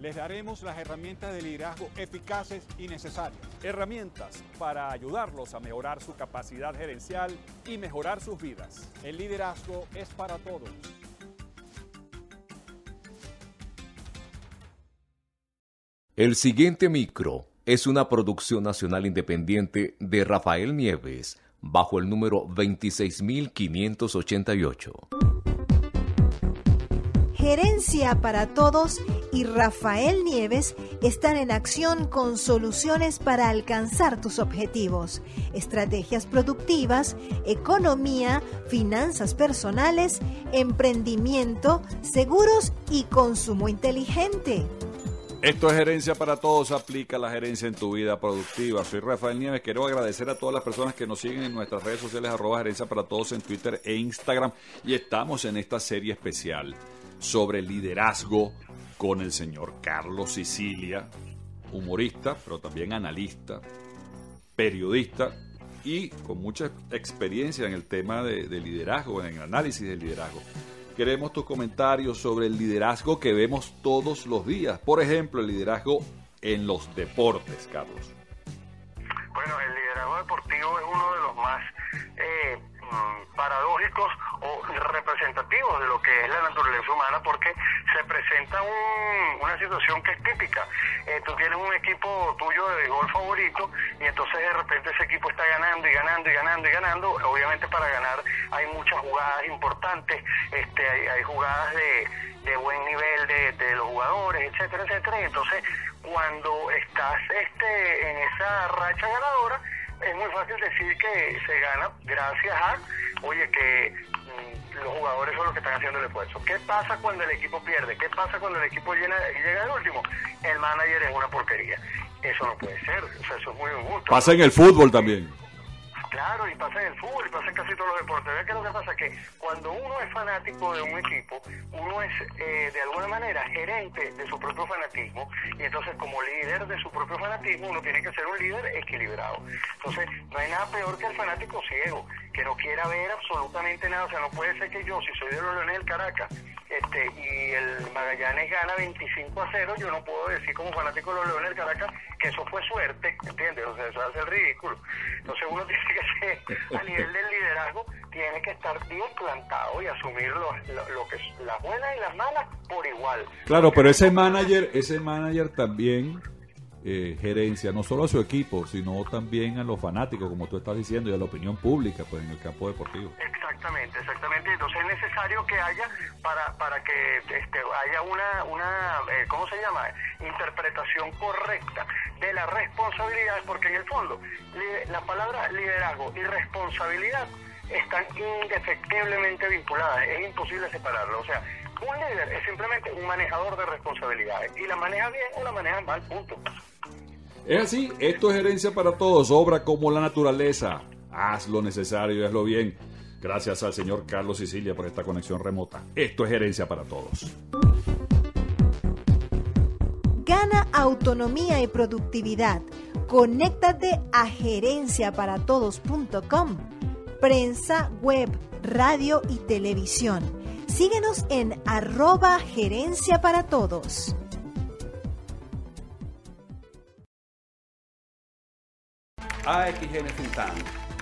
les daremos las herramientas de liderazgo eficaces y necesarias. Herramientas para ayudarlos a mejorar su capacidad gerencial y mejorar sus vidas. El liderazgo es para todos. El siguiente micro es una producción nacional independiente de Rafael Nieves bajo el número 26588. Gerencia para Todos y Rafael Nieves están en acción con soluciones para alcanzar tus objetivos, estrategias productivas, economía, finanzas personales, emprendimiento, seguros y consumo inteligente. Esto es Gerencia para Todos, aplica la gerencia en tu vida productiva. Soy Rafael Nieves, quiero agradecer a todas las personas que nos siguen en nuestras redes sociales, arroba gerencia para todos en Twitter e Instagram. Y estamos en esta serie especial sobre liderazgo con el señor Carlos Sicilia, humorista, pero también analista, periodista y con mucha experiencia en el tema de, liderazgo, en el análisis del liderazgo. Queremos tus comentarios sobre el liderazgo que vemos todos los días. Por ejemplo, el liderazgo en los deportes, Carlos. Bueno, el liderazgo deportivo es uno de los más eh, mm, paradójicos o representativos de lo que es la naturaleza humana porque se presenta una situación que es típica. Eh, tú tienes un equipo tuyo de gol favorito y entonces de repente ese equipo está ganando y ganando y ganando y ganando. Obviamente para ganar hay muchas jugadas importantes, este, hay, jugadas de, buen nivel de, de los jugadores, etcétera, etcétera. Y entonces cuando estás este, en esa racha ganadora, es muy fácil decir que se gana gracias a, oye, que mm, los jugadores son los que están haciendo el esfuerzo. ¿Qué pasa cuando el equipo pierde? ¿Qué pasa cuando el equipo llega al último? El manager es una porquería. Eso no puede ser, o sea, eso es muy injusto. Pasa en el fútbol también. Claro, y pasa en el fútbol, y pasa en casi todos los deportes. ¿Ves qué es lo que pasa? Que cuando uno es fanático de un equipo, uno es eh, de alguna manera gerente de su propio fanatismo, y entonces como líder de su propio fanatismo, uno tiene que ser un líder equilibrado. Entonces, no hay nada peor que el fanático ciego, que no quiera ver absolutamente nada. O sea, no puede ser que yo, si soy de los Leones del Caracas, este, y el Magallanes gana 25 a 0, yo no puedo decir como fanático de los Leones del Caracas que eso fue suerte, ¿entiendes? O sea, eso hace el ridículo. Entonces uno tiene que ser, a nivel del liderazgo, tiene que estar bien plantado y asumir lo, lo, que es las buenas y las malas por igual. Claro, pero ese manager, ese manager también eh, gerencia no solo a su equipo, sino también a los fanáticos, como tú estás diciendo, y a la opinión pública pues en el campo deportivo. Exactamente, exactamente. Entonces es necesario que haya, para, para que este, haya una, una eh, ¿cómo se llama?, interpretación correcta de la responsabilidad, porque en el fondo la palabra liderazgo y responsabilidad están indefectiblemente vinculadas, es imposible separarlo. O sea, un líder es simplemente un manejador de responsabilidades y la maneja bien o la maneja mal, punto. Es así, esto es herencia para todos, obra como la naturaleza. Haz lo necesario hazlo bien. Gracias al señor Carlos Sicilia por esta conexión remota. Esto es herencia para todos. Gana autonomía y productividad. Conéctate a gerenciaparatodos.com. Prensa, web, radio y televisión. Síguenos en arroba gerencia para todos. AXN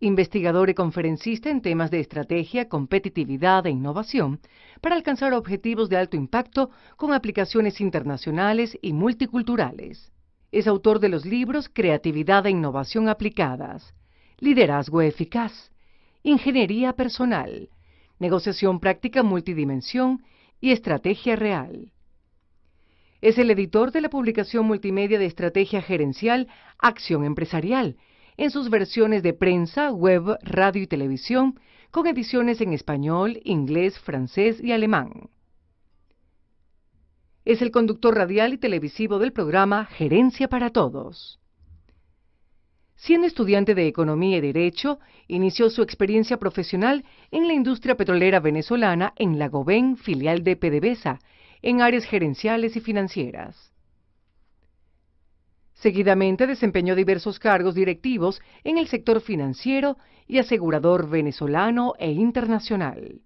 investigador y conferencista en temas de estrategia, competitividad e innovación para alcanzar objetivos de alto impacto con aplicaciones internacionales y multiculturales. Es autor de los libros Creatividad e Innovación Aplicadas, Liderazgo Eficaz, Ingeniería Personal, negociación práctica multidimensión y estrategia real. Es el editor de la publicación multimedia de estrategia gerencial Acción Empresarial, en sus versiones de prensa, web, radio y televisión, con ediciones en español, inglés, francés y alemán. Es el conductor radial y televisivo del programa Gerencia para Todos. Siendo estudiante de Economía y Derecho, inició su experiencia profesional en la industria petrolera venezolana en la Goben, filial de PDVSA, en áreas gerenciales y financieras. Seguidamente desempeñó diversos cargos directivos en el sector financiero y asegurador venezolano e internacional.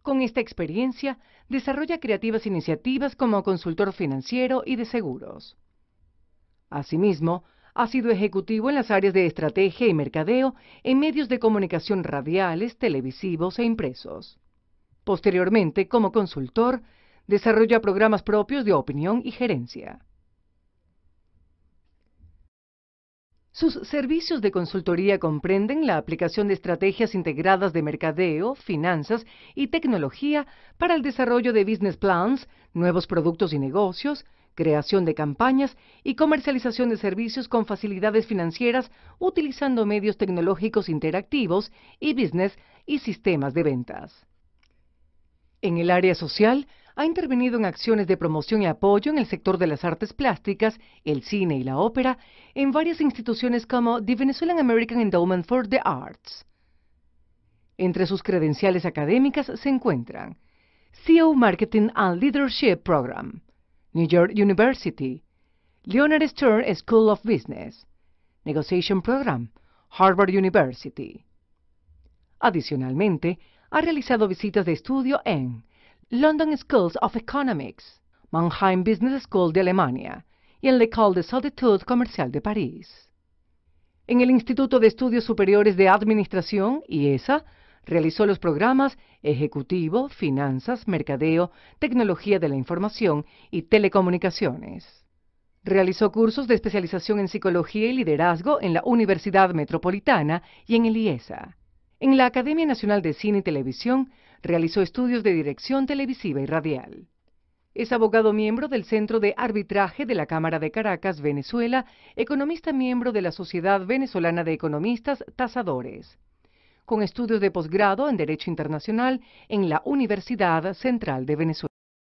Con esta experiencia, desarrolla creativas iniciativas como consultor financiero y de seguros. Asimismo, ha sido ejecutivo en las áreas de estrategia y mercadeo en medios de comunicación radiales, televisivos e impresos. Posteriormente, como consultor, desarrolla programas propios de opinión y gerencia. Sus servicios de consultoría comprenden la aplicación de estrategias integradas de mercadeo, finanzas y tecnología para el desarrollo de business plans, nuevos productos y negocios, creación de campañas y comercialización de servicios con facilidades financieras utilizando medios tecnológicos interactivos y business y sistemas de ventas. En el área social, ha intervenido en acciones de promoción y apoyo en el sector de las artes plásticas, el cine y la ópera, en varias instituciones como The Venezuelan American Endowment for the Arts. Entre sus credenciales académicas se encuentran CEO Marketing and Leadership Program, New York University, Leonard Stern School of Business, Negotiation Program, Harvard University. Adicionalmente, ha realizado visitas de estudio en London Schools of Economics, Mannheim Business School de Alemania y en l'École des Hautes Comercial de París. En el Instituto de Estudios Superiores de Administración, IESA, realizó los programas Ejecutivo, Finanzas, Mercadeo, Tecnología de la Información y Telecomunicaciones. Realizó cursos de especialización en Psicología y Liderazgo en la Universidad Metropolitana y en el IESA. En la Academia Nacional de Cine y Televisión realizó estudios de dirección televisiva y radial. Es abogado miembro del Centro de Arbitraje de la Cámara de Caracas, Venezuela, economista miembro de la Sociedad Venezolana de Economistas Tasadores, con estudios de posgrado en Derecho Internacional en la Universidad Central de Venezuela.